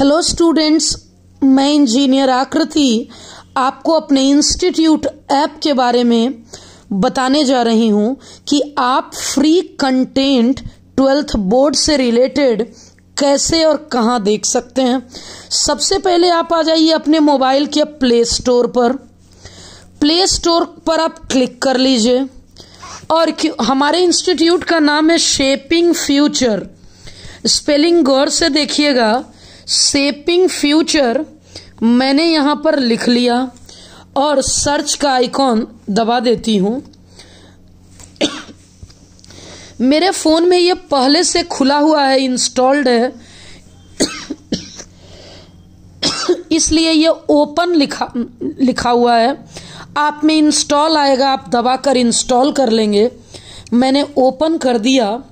Hello students मैं engineer आकृति आपको अपने इंस्टीट्यूट ऐप के बारे में बताने जा रही हूँ कि आप फ्री कंटेंट ट्वेल्थ बोर्ड से रिलेटेड कैसे और कहाँ देख सकते हैं। सबसे पहले आप आ जाइए अपने मोबाइल के प्ले स्टोर पर। प्ले स्टोर पर आप क्लिक कर लीजिए। और हमारे इंस्टीट्यूट का नाम है शेपिंग फ्यूचर स्पेलिंग गौर से देखिएगा। सेपिंग फ्यूचर मैंने यहाँ पर लिख लिया और सर्च का आइकॉन दबा देती हूँ। मेरे फ़ोन में ये पहले से खुला हुआ है इंस्टॉल्ड है। इसलिए ये ओपन लिखा लिखा हुआ है। आप में इंस्टॉल आएगा, आप दबाकर इंस्टॉल कर लेंगे। मैंने ओपन कर दिया।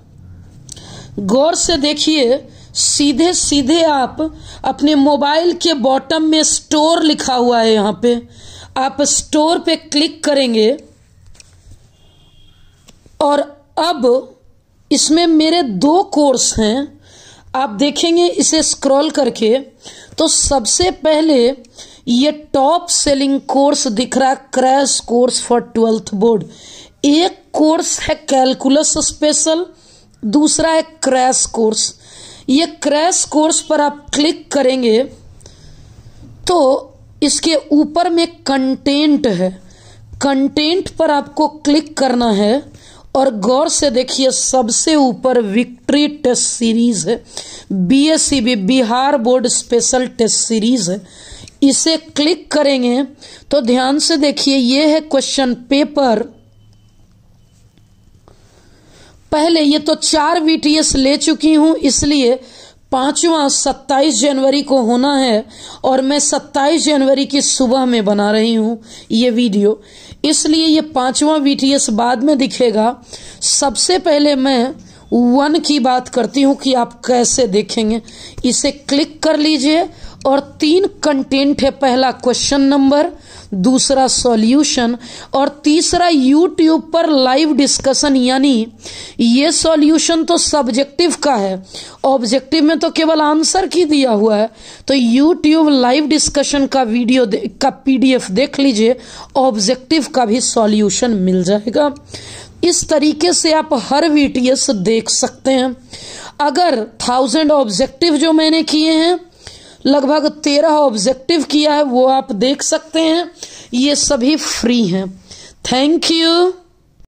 गौर से देखिए सीधे सीधे आप अपने मोबाइल के बॉटम में स्टोर लिखा हुआ है यहाँ पे। आप स्टोर पे क्लिक करेंगे और अब इसमें मेरे दो कोर्स हैं। आप देखेंगे, इसे स्क्रॉल करके। तो सबसे पहले ये टॉप सेलिंग कोर्स दिख रहा, crash course for twelfth board. एक कोर्स है कैलकुलस स्पेशल, दूसरा है क्रैश कोर्स। ये क्रैश कोर्स पर आप क्लिक करेंगे तो इसके ऊपर में कंटेंट है। कंटेंट पर आपको क्लिक करना है और गौर से देखिए, सबसे ऊपर विक्ट्री टेस्ट सीरीज़ है। BSCB Bihar board special test series है। इसे क्लिक करेंगे तो ध्यान से देखिए, ये है क्वेश्चन पेपर। पहले ये तो चार वीटीएस ले चुकी हूँ, इसलिए पांचवा सत्ताईस जनवरी को होना है और मैं सत्ताईस जनवरी की सुबह में बना रही हूँ ये वीडियो। इसलिए ये पांचवा वीटीएस बाद में दिखेगा। सबसे पहले मैं वन की बात करती हूँ कि आप कैसे देखेंगे। इसे क्लिक कर लीजिए और तीन कंटेंट है, पहला क्वेश्चन नंबर दूसरा सॉल्यूशन और तीसरा यूट्यूब पर लाइव डिस्कशन यानी ये सॉल्यूशन तो सब्जेक्टिव का है। ऑब्जेक्टिव में तो केवल आंसर की दिया हुआ है। तो यूट्यूब लाइव डिस्कशन का वीडियो का पीडीएफ देख लीजिए ऑब्जेक्टिव का भी सॉल्यूशन मिल जाएगा। इस तरीके से आप हर वीटीएस देख सकते हैं। अगर थाउज़ेंड ऑब्जेक्टिव जो मैंने किए हैं लगभग तेरह ऑब्जेक्टिव किया है, वो आप देख सकते हैं। ये सभी फ्री हैं। Thank you